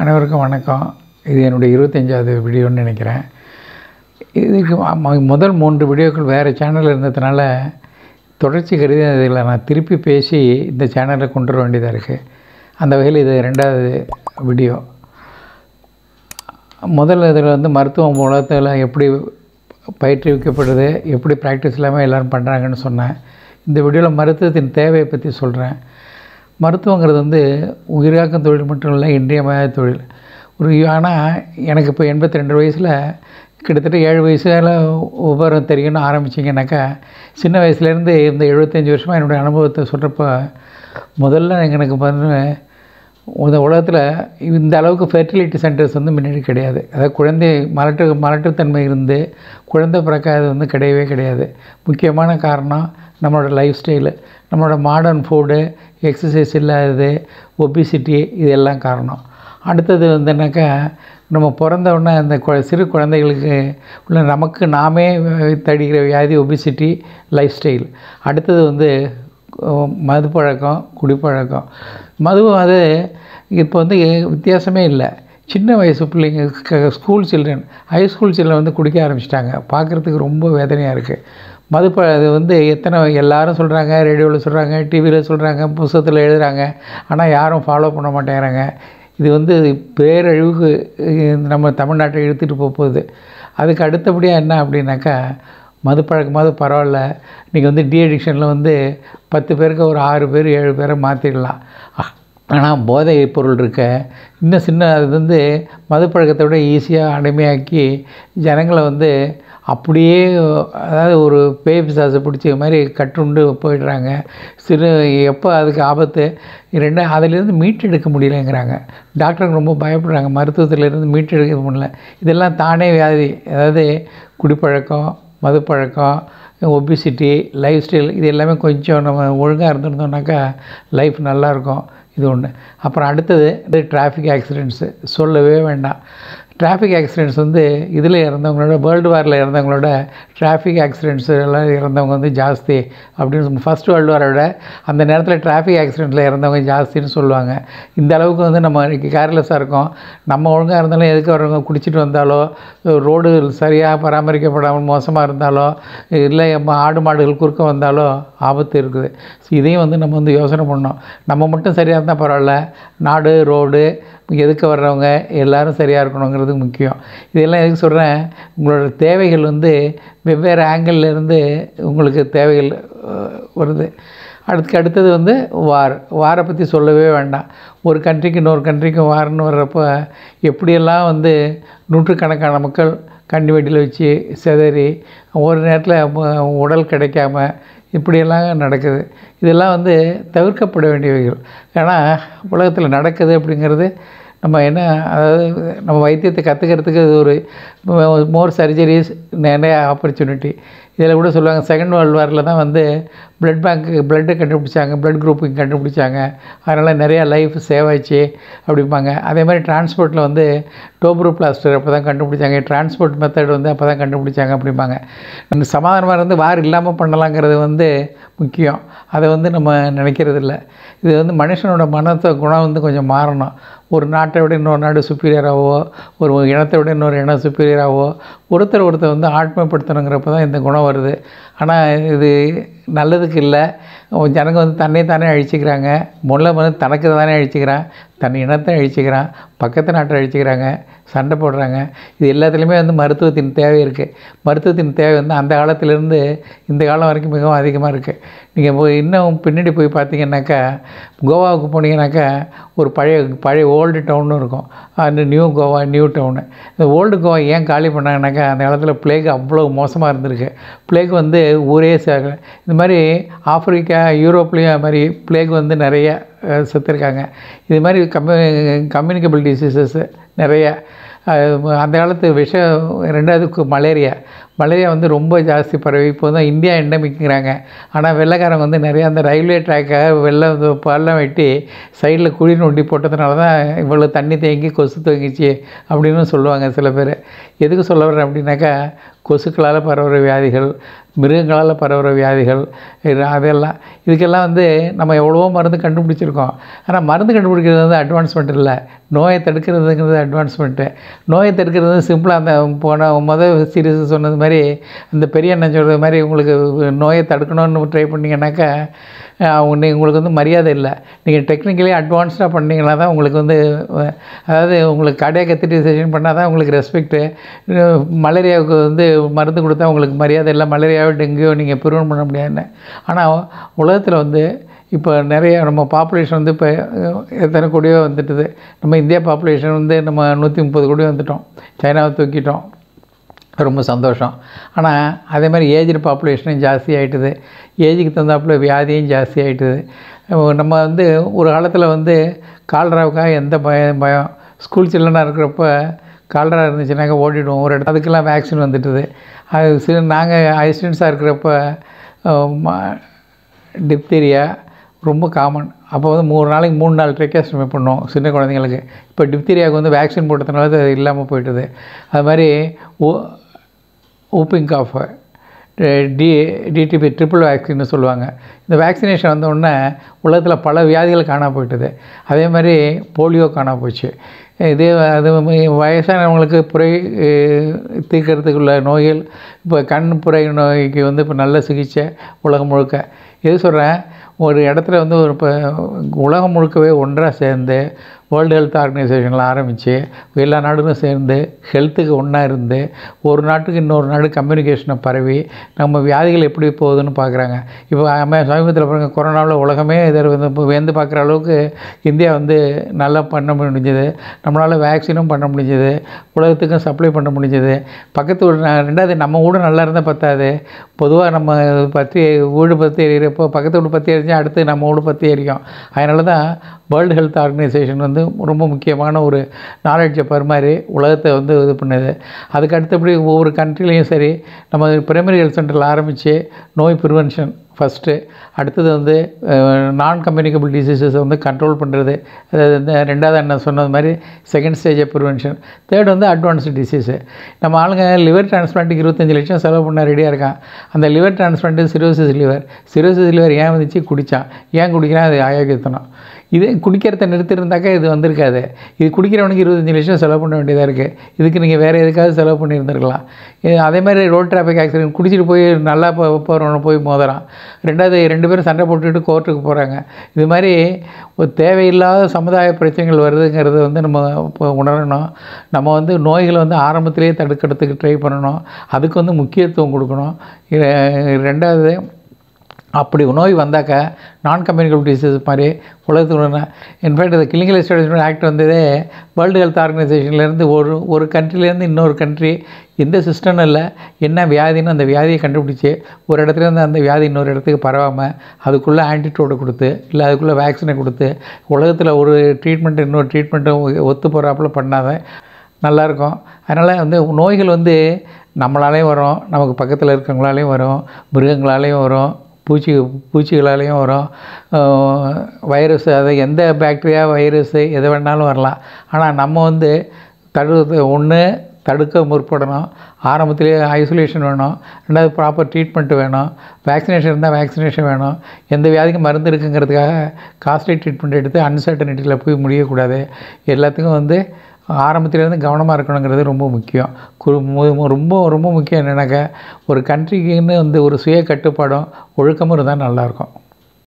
அனைவருக்கும் வணக்கம். இது என்னுடைய இருபத்தஞ்சாவது வீடியோன்னு நினைக்கிறேன். இதுக்கு முதல் மூன்று வீடியோக்கள் வேறு சேனலில் இருந்ததுனால தொடர்ச்சி கருதி அதில் நான் திருப்பி பேசி இந்த சேனலில் கொண்டு வர வேண்டியதாக இருக்குது அந்த வகையில் இது ரெண்டாவது வீடியோ. முதல்ல இதில் வந்து மருத்துவம் உலகத்தில் எப்படி பயிற்றுவிக்கப்படுது எப்படி ப்ராக்டிஸ் இல்லாமல் எல்லோரும் பண்ணுறாங்கன்னு சொன்னேன். இந்த வீடியோவில் மருத்துவத்தின் தேவையை பற்றி சொல்கிறேன் மருத்துவங்கிறது வந்து உயிராக்கும் தொழில் மட்டும் இல்லை இன்றியமையாத தொழில். ஒரு ஆனால் எனக்கு இப்போ எண்பத்தி ரெண்டு வயசில் கிட்டத்தட்ட ஏழு வயசில் உபரம் தெரியும்னு ஆரம்பிச்சிங்கனாக்கா சின்ன வயசுலேருந்து இந்த எழுபத்தஞ்சி வருஷமாக என்னுடைய அனுபவத்தை சொல்கிறப்ப முதல்ல எனக்கு பார்த்தீங்கன்னா இந்த உலகத்தில் இந்த அளவுக்கு ஃபெர்டிலிட்டி சென்டர்ஸ் வந்து முன்னாடி கிடையாது. அதாவது குழந்தை மலட்டு மலட்டுத்தன்மை இருந்து குழந்தை பிறக்காதது வந்து கிடையவே கிடையாது. முக்கியமான காரணம் நம்மளோட லைஃப் ஸ்டைலு நம்மளோட மாடர்ன் ஃபுட்டு எக்ஸசைஸ் இல்லாதது ஒபிசிட்டி இதெல்லாம் காரணம். அடுத்தது வந்துனாக்கா நம்ம பிறந்த உடனே அந்த கு சிறு குழந்தைகளுக்கு உள்ள நமக்கு நாமே தடிக்கிற வியாதி ஒபிசிட்டி லைஃப் ஸ்டைல் அடுத்தது வந்து மது பழக்கம் குடிப்பழக்கம் மது அது இப்போ வந்து வித்தியாசமே இல்லை. சின்ன வயசு பிள்ளைங்க க- school children high school children வந்து குடிக்க ஆரம்பிச்சிட்டாங்க. பார்க்குறதுக்கு ரொம்ப வேதனையாக இருக்குது மது அது வந்து எத்தனை எல்லாரும் சொல்கிறாங்க ரேடியோவில் சொல்கிறாங்க டிவியில் சொல்கிறாங்க புஸ்தகத்தில் எழுதுகிறாங்க ஆனால் யாரும் ஃபாலோ பண்ண மாட்டேங்கிறாங்க. இது வந்து பேரழிவுக்கு நம்ம தமிழ்நாட்டை இழுத்துட்டு போக போகுது அதுக்கு அடுத்தபடியாக என்ன அப்படின்னாக்கா மது பழக்கமாவது பரவாயில்ல. நீங்கள் வந்து டி அடிக்ஷனில் வந்து பத்து பேருக்கு ஒரு ஆறு பேர் ஏழு பேரை மாற்றிடலாம் ஆனால் போதை பொருள் இருக்க இன்னும் சின்ன அது வந்து மது பழக்கத்தை விட ஈஸியாக அடிமையாக்கி ஜனங்களை வந்து அப்படியே அதாவது ஒரு பேய் பிசாசை பிடிச்ச மாதிரி கட்டுண்டு போயிடுறாங்க. சிறு எப்போ அதுக்கு ஆபத்து? ரெண்டு அதிலேருந்து மீட்டெடுக்க முடியலைங்கிறாங்க. டாக்டருங்க ரொம்ப பயப்படுறாங்க. மருத்துவத்திலேருந்து மீட்டெடுக்க முடியல. இதெல்லாம் தானே வியாதி. அதாவது குடிப்பழக்கம் மதுப்பழக்கம் ஒபிசிட்டி லைஃப் ஸ்டைல் இது எல்லாமே கொஞ்சம் நம்ம ஒழுங்காக இருந்திருந்தோம்னாக்கா லைஃப் நல்லாயிருக்கும். இது ஒன்று அப்புறம் அடுத்தது இது டிராஃபிக் ஆக்சிடெண்ட்ஸு சொல்லவே வேண்டாம். டிராஃபிக் ஆக்சிடெண்ட்ஸ் வந்து இதில் இறந்தவங்களோட வேர்ல்டு வாரில் இறந்தவங்களோட டிராஃபிக் ஆக்சிடெண்ட்ஸ் எல்லாம் இறந்தவங்க வந்து ஜாஸ்தி. அப்படின்னு ஃபஸ்ட் வேர்ல்டு வாரோட அந்த நேரத்தில் டிராஃபிக் ஆக்சிடெண்ட்டில் இறந்தவங்க ஜாஸ்தின்னு சொல்லுவாங்க. இந்த அளவுக்கு வந்து நம்ம இன்றைக்கி கேர்லெஸ்ஸாக இருக்கோம். நம்ம ஒழுங்காக இருந்தாலும் எதுக்கு வரவங்க குடிச்சிட்டு வந்தாலோ ரோடு சரியாக பராமரிக்கப்படாமல் மோசமாக இருந்தாலோ இல்லை ஆடு மாடுகள் குறுக்க வந்தாலோ ஆபத்து இருக்குது. ஸோ இதையும் வந்து நம்ம வந்து யோசனை பண்ணோம் நம்ம மட்டும் சரியாக இருந்தால் பரவாயில்ல. நாடு ரோடு எதுக்க வர்றவங்க எல்லாரும் சரியாக இருக்கணுங்கிறது முக்கியம். இதெல்லாம் எதுக்கு சொல்கிறேன் உங்களோட தேவைகள் வந்து வெவ்வேறு ஆங்கிள்லேருந்து உங்களுக்கு தேவைகள் வருது. அடுத்து அடுத்தது வந்து வார். வாரை பற்றி சொல்லவே வேண்டாம். ஒரு கண்ட்ரிக்கு இன்னொரு கண்ட்ரிக்கு வார்னு வர்றப்போ எப்படியெல்லாம் வந்து நூற்றுக்கணக்கான மக்கள் கண்ணி வெட்டியில் வச்சு சிதறி ஒரு நேரத்தில் உடல் கிடைக்காம இப்படியெல்லாம் நடக்குது. இதெல்லாம் வந்து தவிர்க்கப்பட வேண்டியவைகள் ஏன்னா உலகத்தில் நடக்குது அப்படிங்கிறது நம்ம என்ன அதாவது நம்ம வைத்தியத்தை கற்றுக்கிறதுக்கு அது ஒரு மோர் சர்ஜரிஸ் நிறைய ஆப்பர்ச்சுனிட்டி இதில் கூட சொல்லுவாங்க செகண்ட் வேர்ல்டு வாரில் தான் வந்து பிளட் பேங்க்கு பிளட்டை கண்டுபிடிச்சாங்க பிளட் குரூப்பிங் கண்டுபிடிச்சாங்க. அதனால் நிறையா லைஃப் சேவ் ஆச்சு அப்படிம்பாங்க. அதே மாதிரி டிரான்ஸ்போர்ட்டில் வந்து டோப்ரோ பிளாஸ்டர் அப்போ தான் கண்டுபிடிச்சாங்க. டிரான்ஸ்போர்ட் மெத்தட் வந்து அப்போ தான் கண்டுபிடிச்சாங்க அப்படிம்பாங்க. நம்ம சமாதானமாக இருந்து வார் இல்லாமல் பண்ணலாங்கிறது வந்து முக்கியம். அதை வந்து நம்ம நினைக்கிறது இல்லை இது வந்து மனுஷனோட மனத்தை குணம் வந்து கொஞ்சம் மாறணும். ஒரு நாட்டை விட இன்னொரு நாடு சுப்பீரியராகவோ ஒரு இனத்தை விட இன்னொரு இனம் சுப்பீரியராகவோ ஒருத்தர் ஒருத்தர் வந்து ஆட்மைப்படுத்தணுங்கிறப்ப தான் இந்த குணம் வருது. ஆனால் இது நல்லதுக்கு இல்லை. ஜனங்க வந்து தன்னை தானே அழிச்சிக்கிறாங்க. முல்லை வந்து தனக்கு தானே அழிச்சிக்கிறான். தன் இனத்தை அழிச்சிக்கிறான். பக்கத்து நாட்டை அழிச்சிக்கிறாங்க. சண்டை போடுறாங்க. இது எல்லாத்துலேயுமே வந்து மருத்துவத்தின் தேவை இருக்குது மருத்துவத்தின் தேவை வந்து அந்த காலத்திலேருந்து இந்த காலம் வரைக்கும் மிகவும் அதிகமாக இருக்குது நீங்கள் போய் இன்னும் பின்னாடி போய் பார்த்தீங்கன்னாக்கா கோவாவுக்கு போனீங்கன்னாக்கா ஒரு பழைய பழைய ஓல்டு டவுன்னு இருக்கும். அந்த நியூ கோவா நியூ டவுனு இந்த ஓல்டு கோவா ஏன் காலி பண்ணாங்கனாக்கா அந்த காலத்தில் பிளேக் அவ்வளோ மோசமாக இருந்திருக்கு. பிளேக் வந்து ஊரே சேர்க்கலை. இந்த மாதிரி ஆப்பிரிக்கா யூரோப்லேயும் அது மாதிரி பிளேக் வந்து நிறைய செத்துருக்காங்க. இது மாதிரி கம்யூ கம்யூனிகபிள் டிசீசஸ் நிறையா. அந்த காலத்து விஷம் ரெண்டாவதுக்கு மலேரியா. மலேரியா வந்து ரொம்ப ஜாஸ்தி பரவி. இப்போ தான் இந்தியா எண்டமிக்கிறாங்க ஆனால் வெள்ளைக்காரங்க வந்து நிறையா அந்த ரயில்வே ட்ராக்காக வெள்ளம் பள்ளம் வெட்டி சைடில் குழி நோண்டி போட்டதுனால தான் இவ்வளோ தண்ணி தேங்கி கொசு தேங்கிச்சு அப்படின்னு சொல்லுவாங்க சில பேர். எதுக்கு சொல்ல வர்றேன் அப்படின்னாக்கா கொசுக்களால் பரவுகிற வியாதிகள் மிருகங்களால் பரவுகிற வியாதிகள் இது அதெல்லாம் இதுக்கெல்லாம் வந்து நம்ம எவ்வளவோ மருந்து கண்டுபிடிச்சிருக்கோம். ஆனால் மருந்து கண்டுபிடிக்கிறது வந்து அட்வான்ஸ்மெண்ட் இல்லை. நோயை தடுக்கிறதுங்கிறது அட்வான்ஸ்மெண்ட்டு நோயை தடுக்கிறது சிம்பிளாக அந்த போன மொதல் சீரியஸ் சொன்னது மாதிரி அந்த பெரிய அண்ணன் சொல்கிறது மாதிரி உங்களுக்கு நோயை தடுக்கணும்னு ட்ரை பண்ணிங்கன்னாக்கா அவங்க உங்களுக்கு வந்து மரியாதை இல்லை. நீங்கள் டெக்னிக்கலி அட்வான்ஸ்டாக பண்ணிங்கன்னா தான் உங்களுக்கு வந்து அதாவது உங்களுக்கு கடையாக கத்திட்டு செஷன் பண்ணால் தான் உங்களுக்கு ரெஸ்பெக்ட்டு மலேரியாவுக்கு வந்து மருந்து கொடுத்தா உங்களுக்கு மரியாதை இல்லை. மலேரியாவோ டெங்கியோ நீங்கள் ப்ரிவென்ட் பண்ண முடியாதுன்னு ஆனால் உலகத்தில் வந்து இப்போ நிறைய நம்ம பாப்புலேஷன் வந்து இப்போ எத்தனை கோடியோ வந்துட்டுது. நம்ம இந்தியா பாப்புலேஷன் வந்து நம்ம நூற்றி முப்பது கோடி வந்துட்டோம். சைனாவை தூக்கிட்டோம். ரொம்ப சந்தோஷம். ஆனால் அதே மாதிரி ஏஜ்டு பாப்புலேஷனும் ஜாஸ்தி ஆகிட்டுது ஏஜுக்கு தகுந்தாப்புல வியாதியும் ஜாஸ்தி ஆகிட்டுது நம்ம வந்து ஒரு காலத்தில் வந்து கால்ராவுக்காக எந்த பயம் பயம் ஸ்கூல் சில்லனாக இருக்கிறப்ப கால்ரா இருந்துச்சுனாக்கா ஓடிடுவோம். ஒரு இடத்துல அதுக்கெல்லாம் வேக்சின் வந்துட்டுது. அது சில நாங்கள் ஐஸ்டன்ஸாக இருக்கிறப்ப டிப்தீரியா ரொம்ப காமன் அப்போ வந்து மூணு நாளைக்கு மூணு நாள் ட்ரெக்காஸ்டமி பண்ணுவோம் சின்ன குழந்தைங்களுக்கு. இப்போ டிப்தீரியாவுக்கு வந்து வேக்சின் போட்டதுனால அது இல்லாமல் போயிட்டுது. அது மாதிரி ஓ whooping cough D DTP triple வேக்சின்னு சொல்லுவாங்க. இந்த வேக்சினேஷன் வந்த உடனே உலகத்தில் பல வியாதிகள் காணாம போயிட்டுது. அதே மாதிரி போலியோ காணாம போச்சு. இதே அது வயசானவங்களுக்கு புரை அஹ், தீர்க்கறதுக்குள்ள நோய்கள் இப்போ கண் புரை நோய்க்கு வந்து இப்போ நல்ல சிகிச்சை உலகம் முழுக்க. எது சொல்கிறேன் ஒரு இடத்துல வந்து ஒரு இப்போ உலகம் முழுக்கவே ஒன்றாக சேர்ந்து வேர்ல்டு ஹெல்த் ஆர்கனைசேஷனில் ஆரம்பித்து எல்லா நாடுகளும் சேர்ந்து ஹெல்த்துக்கு ஒன்றா இருந்து ஒரு நாட்டுக்கு இன்னொரு நாடு கம்யூனிகேஷனை பரவி நம்ம வியாதிகள் எப்படி போகுதுன்னு பார்க்குறாங்க இப்போ நம்ம சமீபத்தில் பாருங்கள் கொரோனாவில் உலகமே இதை வந்து இப்போ பார்க்குற அளவுக்கு இந்தியா வந்து நல்லா பண்ண முடிஞ்சது. நம்மளால் வேக்சினும் பண்ண முடிஞ்சது. உலகத்துக்கும் சப்ளை பண்ண முடிஞ்சது. பக்கத்து ஊர் ரெண்டாவது நம்ம வீடு நல்லா இருந்தால் பத்தாது. பொதுவாக நம்ம பற்றி வீடு பற்றி எறிகிறப்போ பக்கத்து வீடு பற்றி எரிஞ்சால் அடுத்து நம்ம வீடு பற்றி எரியும் அதனால தான் வேர்ல்டு ஹெல்த் ஆர்கனைசேஷன் வந்து ரொம்ப முக்கியமான ஒரு நாலேஜை பரிமாறி உலகத்தை வந்து இது பண்ணுது. அதுக்கு அடுத்தபடி ஒவ்வொரு கண்ட்ரிலையும் சரி நம்ம பிரைமரி ஹெல்த் சென்டரில் ஆரம்பித்து நோய் ப்ரிவென்ஷன் ஃபஸ்ட்டு அடுத்தது வந்து நான் கம்யூனிகபிள் டிசீசஸை வந்து கண்ட்ரோல் பண்ணுறது அதாவது இந்த ரெண்டாவது என்ன சொன்னது மாதிரி செகண்ட் ஸ்டேஜ் ப்ரிவென்ஷன் தேர்ட் வந்து அட்வான்ஸ்டு டிசீஸு நம்ம ஆளுங்க லிவர் டிரான்ஸ்பிளான்ட்டுக்கு இருபத்தஞ்சு லட்சம் செலவு பண்ண ரெடியாக இருக்கான். அந்த liver transplant cirrhosis liver cirrhosis liver ஏன் வந்துச்சு? குடித்தான் ஏன் குடிக்கிறான்? அது ஆயோக்கியத்தனம். இது குடிக்கிறத நிறுத்திருந்தாக்கா இது வந்திருக்காது. இது குடிக்கிறவனுக்கு இருபத்தஞ்சி லட்சம் செலவு பண்ண வேண்டியதாக இருக்குது இதுக்கு நீங்கள் வேறு எதுக்காவது செலவு பண்ணியிருந்திருக்கலாம். அதே மாதிரி ரோட் டிராஃபிக் ஆக்சிடென்ட் குடிச்சிட்டு போய் நல்லா போ போகிறவனை போய் மோதுறான் ரெண்டாவது ரெண்டு பேரும் சண்டை போட்டுட்டு கோர்ட்டுக்கு போகிறாங்க இது மாதிரி ஒரு தேவையில்லாத சமுதாய பிரச்சனைகள் வருதுங்கிறது வந்து நம்ம இப்போ உணரணும். நம்ம வந்து நோய்களை வந்து ஆரம்பத்திலேயே தடுக்கிறதுக்கு ட்ரை பண்ணணும். அதுக்கு வந்து முக்கியத்துவம் கொடுக்கணும். இது ரெண்டாவது அப்படி நோய் வந்தாக்கா நான் கம்யூனிகபிள் டிசீஸ் மாதிரி உலகத்துக்கு இன்ஃபேக்ட் இந்த கிளினிக்கல் எஸ்டாப்ளிஷ்மெண்ட் ஆக்ட் வந்ததே வேர்ல்டு ஹெல்த் ஆர்கனைசேஷன்லேருந்து ஒரு ஒரு கண்ட்ரிலேருந்து இன்னொரு கண்ட்ரி எந்த சிஸ்டம் இல்லை. என்ன வியாதின்னு அந்த வியாதியை கண்டுபிடிச்சி ஒரு இடத்துலேருந்து அந்த வியாதி இன்னொரு இடத்துக்கு பரவாமல் அதுக்குள்ளே ஆன்டிடோடை கொடுத்து இல்லை அதுக்குள்ளே வேக்சினை கொடுத்து உலகத்தில் ஒரு ட்ரீட்மெண்ட் இன்னொரு ட்ரீட்மெண்ட்டும் ஒத்து போகிறாப்புல பண்ணாத நல்லாயிருக்கும் அதனால் வந்து நோய்கள் வந்து நம்மளாலேயும் வரும் நமக்கு பக்கத்தில் இருக்கிறவங்களாலேயும் வரும் மிருகங்களாலேயும் வரும். பூச்சி பூச்சிகளாலேயும் வரும். வைரஸ் அது எந்த பாக்டீரியா வைரஸு எது வேணாலும் வரலாம். ஆனால் நம்ம வந்து தடு ஒன்று தடுக்க முற்படணும். ஆரம்பத்திலேயே ஐசோலேஷன் வேணும். ரெண்டாவது ப்ராப்பர் ட்ரீட்மெண்ட் வேணும். வேக்சினேஷன் இருந்தால் வேக்சினேஷன் வேணும். எந்த வியாதிக்கும் மருந்து இருக்குங்கிறதுக்காக காஸ்ட்லி ட்ரீட்மெண்ட் எடுத்து அன்சர்டனிட்டியில் போய் முடியக்கூடாது. எல்லாத்துக்கும் வந்து ஆரம்பத்திலேருந்து கவனமாக இருக்கணுங்கிறது ரொம்ப முக்கியம். கு- மு- ரொம்ப ரொம்ப முக்கியம் என்னன்னாக்கா ஒரு கண்ட்ரிக்குன்னு வந்து ஒரு சுய கட்டுப்பாடும் ஒழுக்கமும் இருந்தால் நல்லாயிருக்கும்